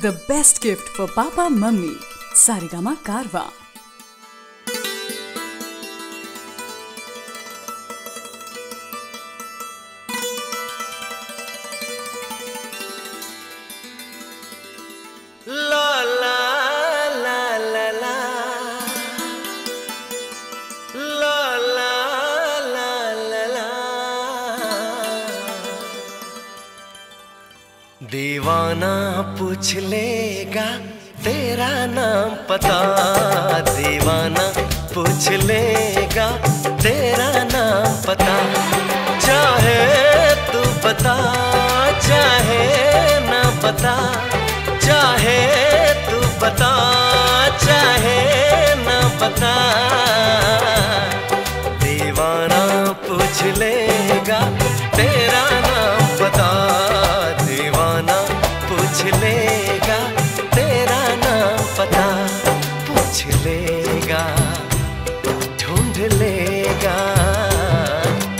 The best gift for Papa Mummy. Sarigama Karwa. दीवाना पूछ लेगा तेरा नाम पता। दीवाना पूछ लेगा तेरा नाम लेगा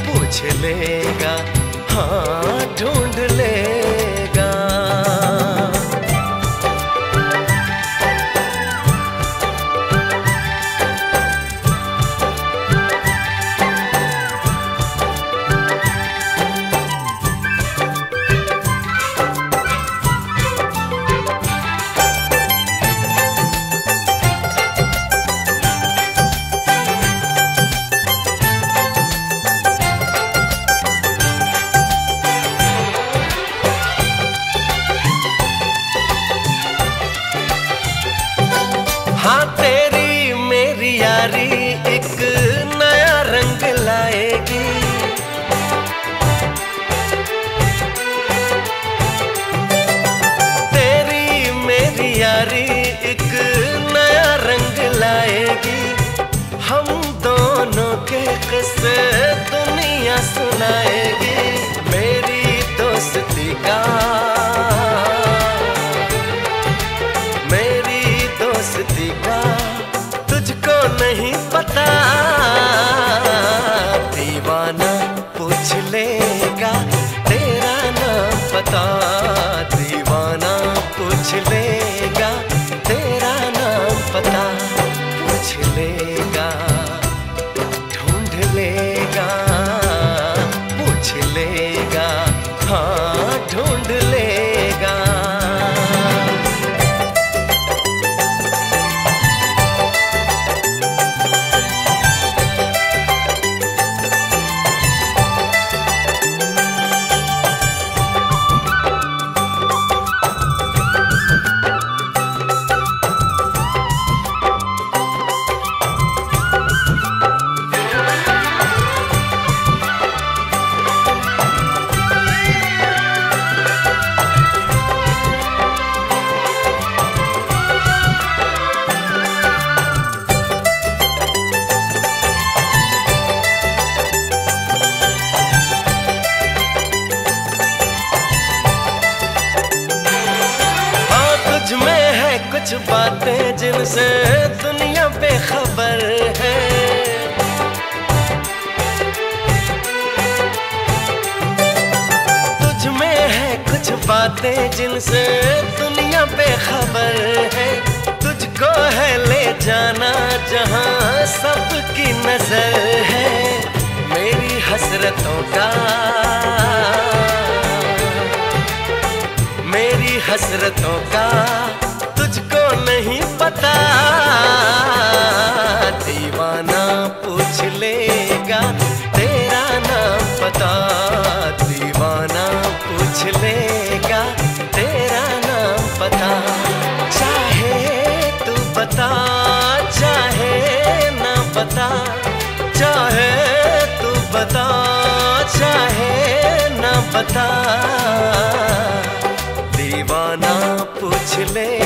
पूछ लेगा मेरी यारी एक नया रंग लाएगी। तेरी मेरी यारी एक नया रंग लाएगी। हम दोनों के किस्से दुनिया सुनाएगी। मेरी दोस्ती का दीवाना पूछ लेगा तेरा नाम पता दीवाना पूछ लेगा। कुछ बातें जिनसे दुनिया बेखबर है। तुझ में है कुछ बातें जिनसे दुनिया बेखबर है। तुझको है ले जाना जहाँ सबकी नज़र है। मेरी हसरतों का हसरतों का पता, दीवाना पूछ लेगा, तेरा नाम पता, दीवाना पूछ लेगा, तेरा नाम पता। चाहे तू बता, चाहे ना बता, चाहे तू बता, चाहे ना बता। दीवाना पूछ लेगा